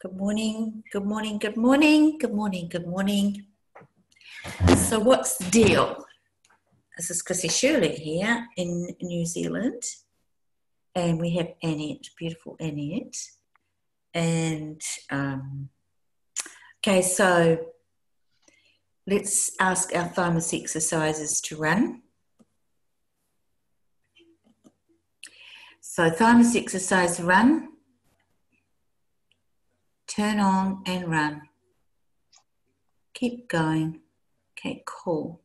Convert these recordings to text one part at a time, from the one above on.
Good morning, good morning, good morning, good morning, good morning. So, what's the deal? This is Chrissie Shirley here in New Zealand, and we have Annette, beautiful Annette. And um, okay, so let's ask our thymus exercises to run. So, thymus exercise run turn on and run. Keep going. Okay, cool.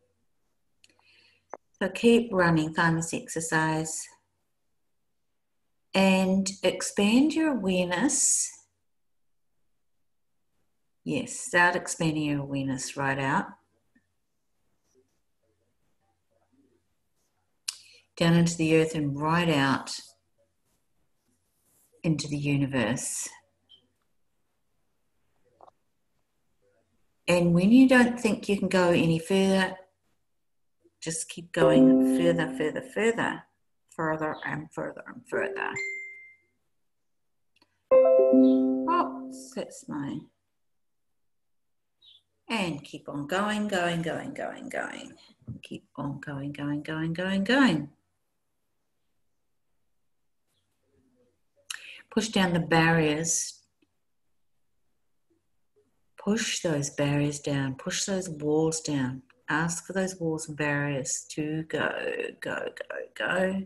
So keep running thymus exercise and expand your awareness. Yes, start expanding your awareness right out. Down into the earth and right out into the universe. And when you don't think you can go any further, just keep going further, further, further, further and further and further. Oh, that's my. And keep on going, going, going, going, going. Keep on going, going, going, going, going. Push down the barriers push those barriers down, push those walls down. Ask for those walls and barriers to go, go, go, go.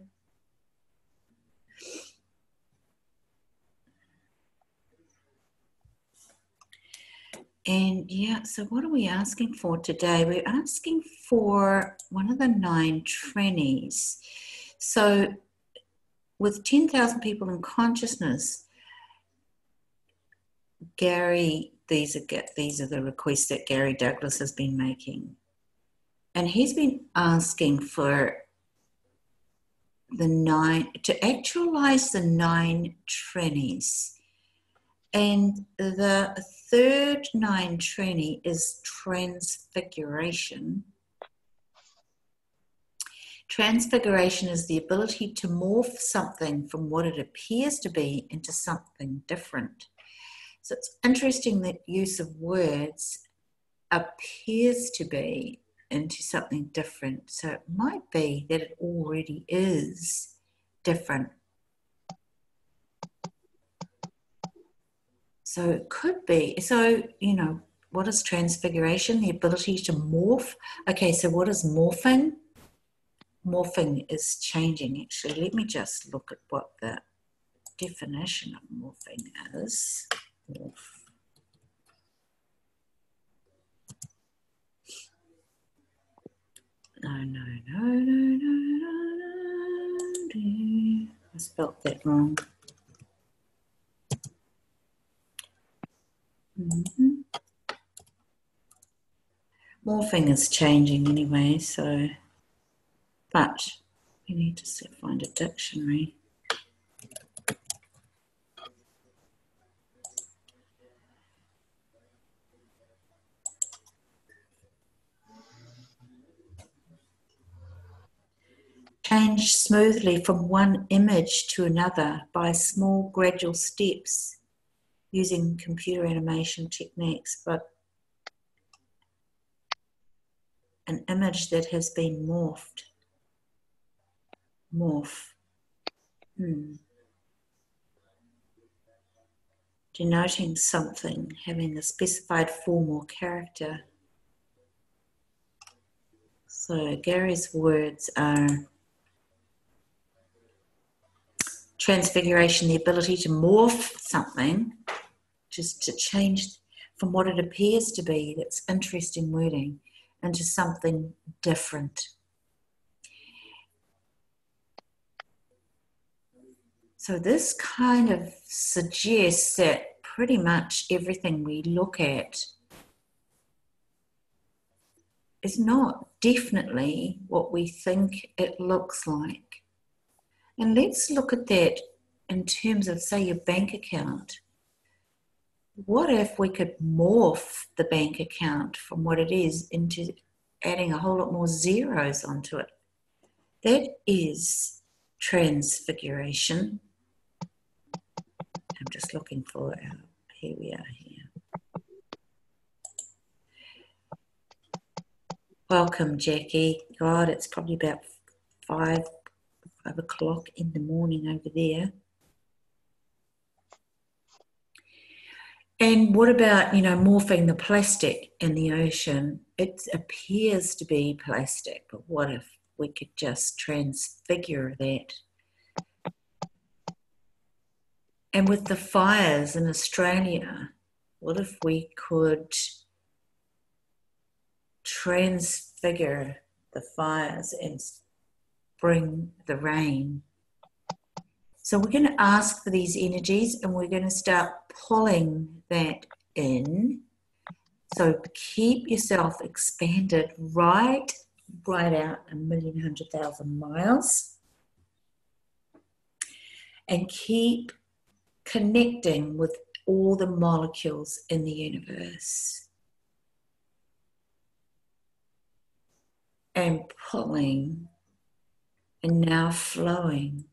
And yeah, so what are we asking for today? We're asking for one of the nine trannies. So, with 10,000 people in consciousness, Gary these are get these are the requests that Gary Douglas has been making, and he's been asking for the nine to actualize the nine trannies, and the third nine tranny is transfiguration. Transfiguration is the ability to morph something from what it appears to be into something different. So it's interesting that use of words appears to be into something different. So it might be that it already is different. So it could be. So, you know, what is transfiguration? The ability to morph. Okay, so what is morphing? Morphing is changing actually. Let me just look at what the definition of morphing is. No, no, no, no, no, no, no. I spelled that wrong. Mm-hmm. Morphing is changing anyway, so, but we need to find a dictionary. Change smoothly from one image to another by small gradual steps using computer animation techniques, but an image that has been morphed. Morph. Hmm. Denoting something having a specified form or character. So Gary's words are transfiguration, the ability to morph something, just to change from what it appears to be, that's interesting wording, into something different. So, this kind of suggests that pretty much everything we look at is not definitely what we think it looks like. And let's look at that in terms of, say, your bank account. What if we could morph the bank account from what it is into adding a whole lot more zeros onto it? That is transfiguration. I'm just looking for our, here we are here. Welcome, Jackie. God, it's probably about five five o'clock in the morning over there. And what about, you know, morphing the plastic in the ocean? It appears to be plastic, but what if we could just transfigure that? And with the fires in Australia, what if we could transfigure the fires and bring the rain? So we're going to ask for these energies and we're going to start pulling that in. So keep yourself expanded right, right out a million hundred thousand miles. And keep connecting with all the molecules in the universe. And pulling and now flowing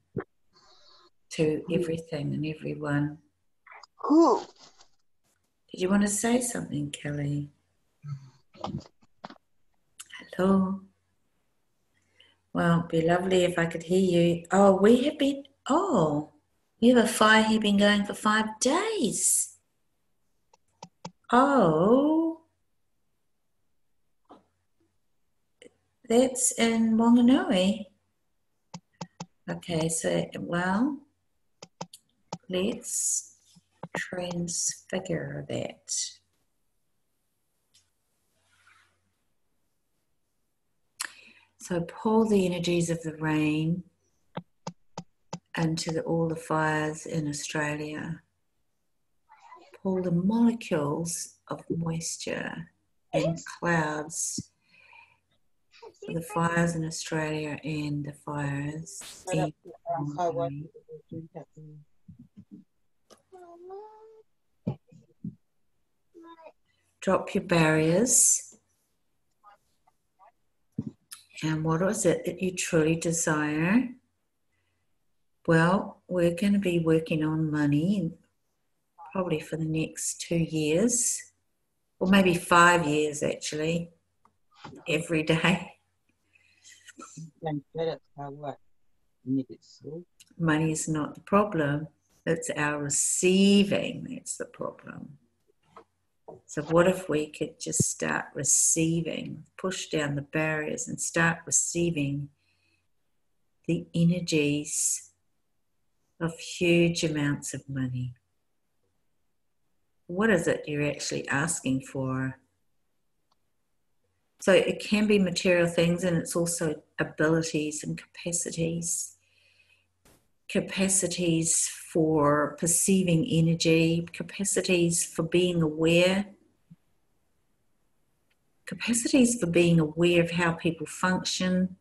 to everything and everyone. Cool. Did you want to say something, Kelly? Hello. Well, it'd be lovely if I could hear you. Oh, we have been. Oh, we have a fire here been going for five days. Oh. That's in Wanganui. Okay, so, well, let's transfigure that. So pull the energies of the rain into the, all the fires in Australia. Pull the molecules of moisture and clouds for the fires in Australia and the fires in drop your barriers. And what is it that you truly desire? Well, we're going to be working on money probably for the next two years, or maybe five years actually, every day. Money is not the problem, it's our receiving that's the problem. So, what if we could just start receiving, push down the barriers and start receiving the energies of huge amounts of money? What is it you're actually asking for? So, it can be material things and it's also abilities and capacities. Capacities for perceiving energy, capacities for being aware, capacities for being aware of how people function.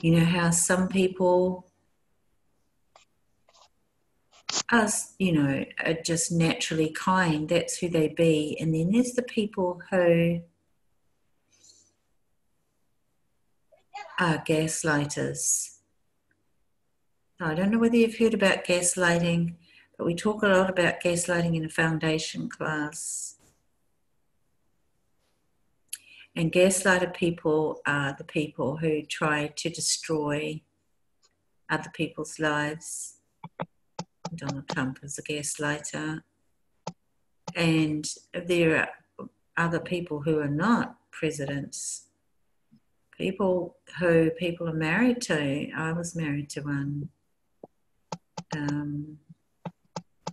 You know, how some people are, you know, are just naturally kind, that's who they be. And then there's the people who are gaslighters. I don't know whether you've heard about gaslighting, but we talk a lot about gaslighting in a foundation class. And gaslighter people are the people who try to destroy other people's lives. Donald Trump is a gaslighter. And there are other people who are not presidents people who people are married to. I was married to one. Um,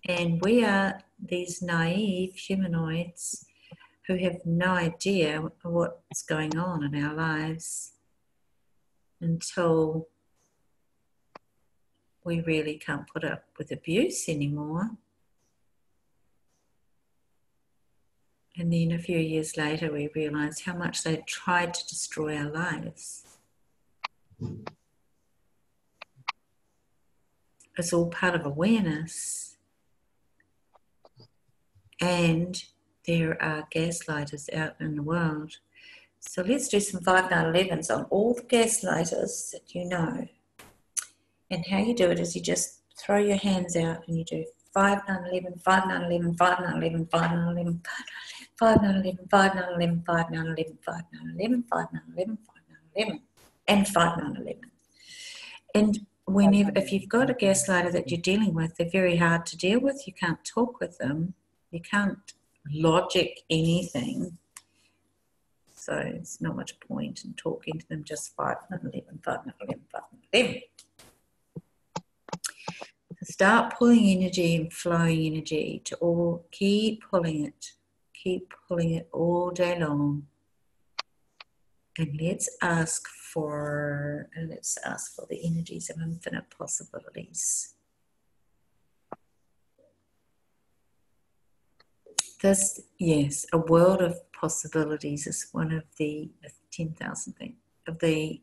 and we are these naive humanoids who have no idea what's going on in our lives until we really can't put up with abuse anymore. And then a few years later, we realized how much they tried to destroy our lives. It's all part of awareness. And there are gaslighters out in the world. So let's do some 5911s on all the gaslighters that you know. And how you do it is you just throw your hands out and you do 5911, 5911, 5911, 5911, 5911, 5, 9, 11, 5, 9, 11, 5, 9, 11, 5, 9, 11, 5, 9, 11, 5, 9, 11, and 5, 9, 11. And whenever, if you've got a gaslighter that you're dealing with, they're very hard to deal with. You can't talk with them. You can't logic anything. So it's not much point in talking to them, just 5, 9, 11, 5, 9, 11, 5, 9, 11. Start pulling energy and flowing energy to all, keep pulling it, keep pulling it all day long. And let's ask for, and let's ask for the energies of infinite possibilities. This, yes, a world of possibilities is one of the 10,000 things, of the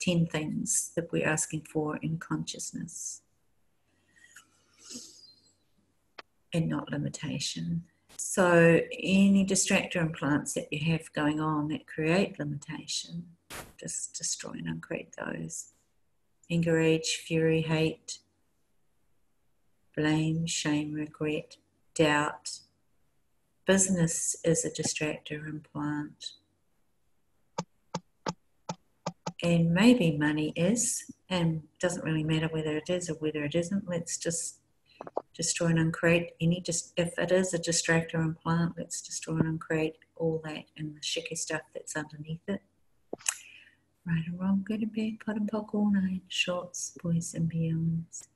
10 things that we're asking for in consciousness. And not limitation. So, any distractor implants that you have going on that create limitation, just destroy and uncreate those. Anger, rage, fury, hate, blame, shame, regret, doubt. Business is a distractor implant. And maybe money is, and doesn't really matter whether it is or whether it isn't. Let's just destroy and uncreate any just if it is a distractor implant let's destroy and uncreate all that and the shicky stuff that's underneath it. Right and wrong good and bad POD and POC all nine shorts boys and beyonds.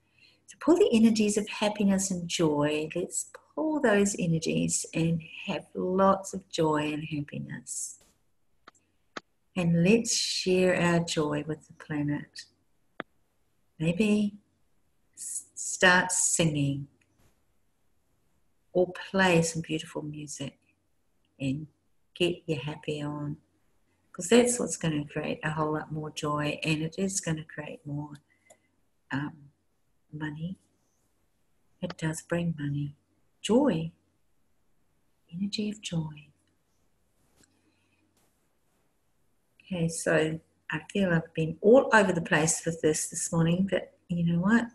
So pull the energies of happiness and joy let's pull those energies and have lots of joy and happiness. And let's share our joy with the planet. Maybe start singing or play some beautiful music and get your happy on. Because that's what's going to create a whole lot more joy and it is going to create more um, money. It does bring money. Joy. Energy of joy. Okay so i feel i've been all over the place with this this morning but you know what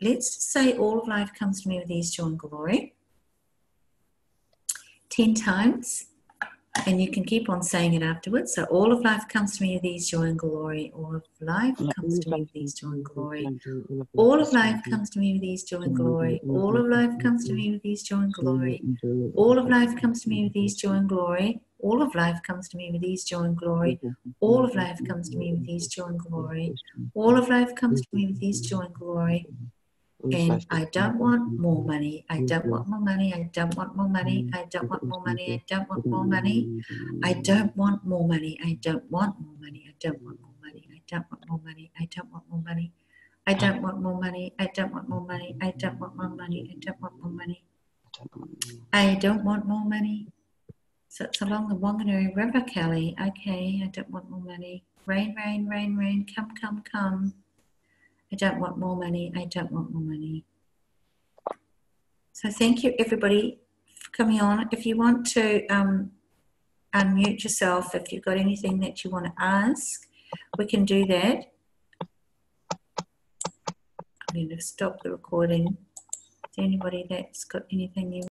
let's say all of life comes to me with ease, joy, and glory 10 times, and you can keep on saying it afterwards. So, all of life comes to me with ease, joy, and glory. All of life comes to me with ease, joy, and glory. All of life comes to me with ease, joy, and glory. All of life comes to me with ease, joy, and glory. All of life comes to me with ease, joy, and glory. All of life comes to me with ease, joy, and glory. All of life comes to me with ease, joy, and glory. All of life comes to me with ease, joy, and glory. And I don't want more money. I don't want more money. I don't want more money. I don't want more money. I don't want more money. I don't want more money. I don't want more money. I don't want more money. I don't want more money. I don't want more money. I don't want more money. I don't want more money. I don't want more money. I don't want more money. I don't want more money. So it's along the Wanganui River, Kelly. Okay, I don't want more money. Rain, rain, rain, rain, come, come, come. I don't want more money. I don't want more money. So thank you, everybody, for coming on. If you want to um, unmute yourself, if you've got anything that you want to ask, we can do that. I'm going to stop the recording. Is there anybody that's got anything you